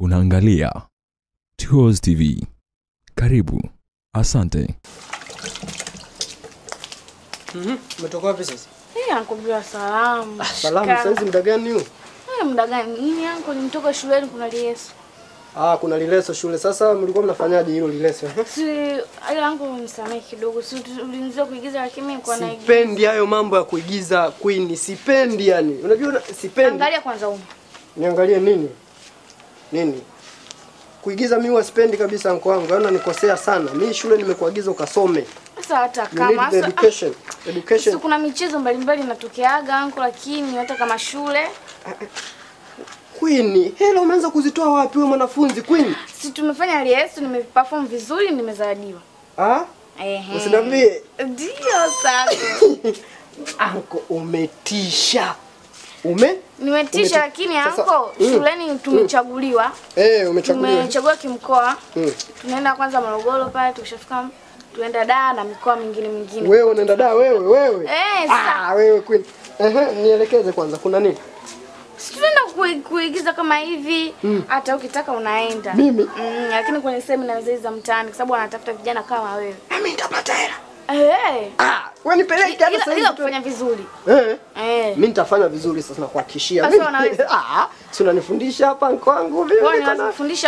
Unaangalia Tours TV. Karibu. Asante. Umetoka wapi sasa? Hii anakubia salamu. Salamu Sasa saizi muda gani huu? Eh, muda gani? Nini yangu nimetoka shuleni kuna lileso. Ah, kuna lileso shule. Sasa mlikuwa mnafanyaje hilo lileso? eh? Si ayo yangu nisamehe kidogo. Si ulinizia kuigiza lakini mimi kwa naigiza. Sipendi hayo mambo ya kuigiza Queen, sipendi yani. Unajua sipendi. Angalia kwanza huko. Niangalie nini? Nini? Kuigiza mimi huwa sipendi kabisa mko wangu. Yaani unanikosea sana. Mimi shule nimekuagiza ukasome. Sasa hata kama sasa education. ah, Education. kuna michezo mbalimbali inatokeaga anko, lakini hata kama shule Queen, hela umeanza kuzitoa wapi wewe mwanafunzi Queen? si tumefanya lieso, nimeperform vizuri, nimezawadiwa. Ah? Ehe. Usiniambie Ndio sasa. anko umetisha. Ume? Nimetisha lakini anko, Mm. shuleni tumechaguliwa. Eh, umechaguliwa. Tumechaguliwa kimkoa. Mm. Tunaenda kwanza Morogoro pale, tukishafika tuenda Dar na mikoa mingine mingine. Wewe unaenda da wewe wewe. Eh, sasa. ah, wewe Queen. Ehe, nielekeze kwanza kuna nini? Situnaenda kuigiza kama hivi, hata ukitaka unaenda. Mimi? Mm, lakini kwenye semina za mtaani kwa sababu wanatafuta vijana kama wewe. Mimi nitapata hela. Eh. Ah, wewe nipeleke hata sasa hivi. kufanya vizuri. Eh. Eh. Mimi nitafanya vizuri sasa nakuhakikishia. Sasa Mimi- Ah, si unanifundisha hapa kwangu vipi? Wewe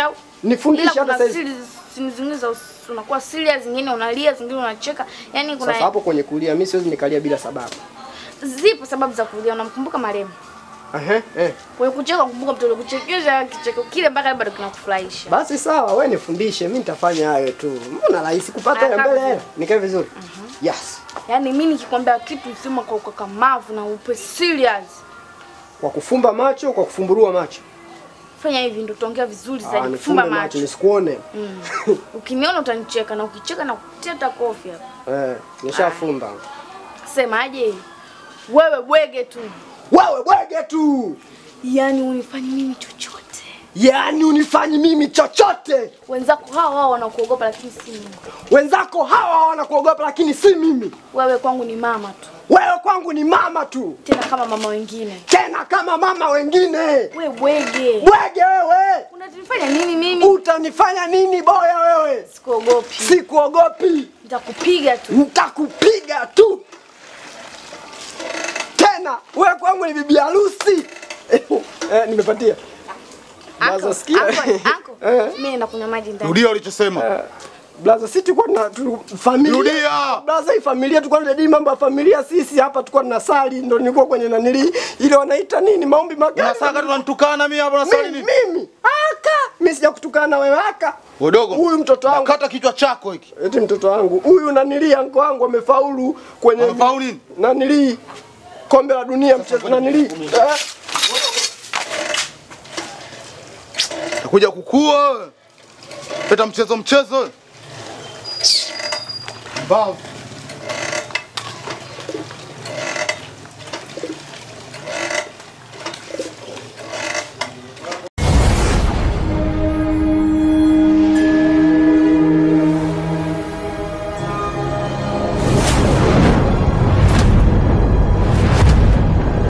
au? Nifundishe hata sasa hivi. zingine za unakuwa serious, zingine unalia, zingine unacheka. Yaani kuna Sasa hapo kwenye kulia mimi siwezi nikalia bila sababu. zipo sababu za kulia. Unamkumbuka marehemu. Ehe, eh. Kwenye kucheka kumbuka mtu aliyekuchekesha kicheko kile mpaka bado kinakufurahisha. Basi sawa, wewe nifundishe, mimi nitafanya hayo tu. Mbona rahisi kupata Ah, ya mbele hela? Nikae vizuri. Yes. Yaani mimi nikikwambia kitu sema kwa ukakamavu na upe serious. Kwa kufumba macho, kwa kufumburua macho. Fanya hivi ndio utaongea vizuri Ah, zaidi. Ah, Fumba macho macho. nisikuone. Ukiniona utanicheka na ukicheka na kuteta kofi hapa. Eh, nishafumba. Semaje? Wewe bwege tu. Wewe bwege tu. Yaani unifanye mimi chochote. Yaani unifanyi mimi chochote. Wenzako hawa hawa wanakuogopa lakini si mimi. Wenzako hawa hawa wanakuogopa lakini si mimi. Wewe kwangu ni mama tu. Wewe kwangu ni mama tu. Tena kama mama wengine. Tena kama mama wengine. Wewe bwege. Bwege wewe. Unanifanya nini mimi? Utanifanya nini boya wewe? Sikuogopi. Sikuogopi. Nitakupiga tu. Nitakupiga tu. Tena wewe kwangu ni bibi harusi. eh, nimepatia. Blaza, sikia. anko, anko. Eh. Mimi nakunywa maji ndani. Rudia ulichosema. Blaza, si tulikuwa tuna tu, familia. Rudia. Blaza, hii familia tulikuwa tunadili mambo ya familia sisi hapa tulikuwa tunasali ndo nilikuwa kwenye nanili ile wanaita nini maombi magari. Unasaka tunamtukana mimi hapa nasali mimi, nini? mimi. Aka. Mimi sijakutukana na wewe aka. Udogo. Huyu mtoto wangu. Kata kichwa chako hiki. Eti mtoto wangu. Huyu nanili anko wangu amefaulu kwenye Amefaulu nini? nanili kombe la dunia mchezo nanili. Eh, Nakuja kukua peta mchezo mchezo. Bavu.